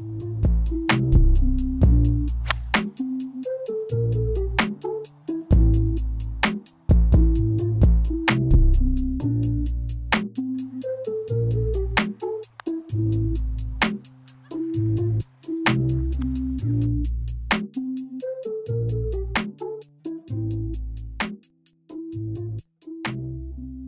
you.